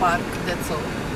park, that's all.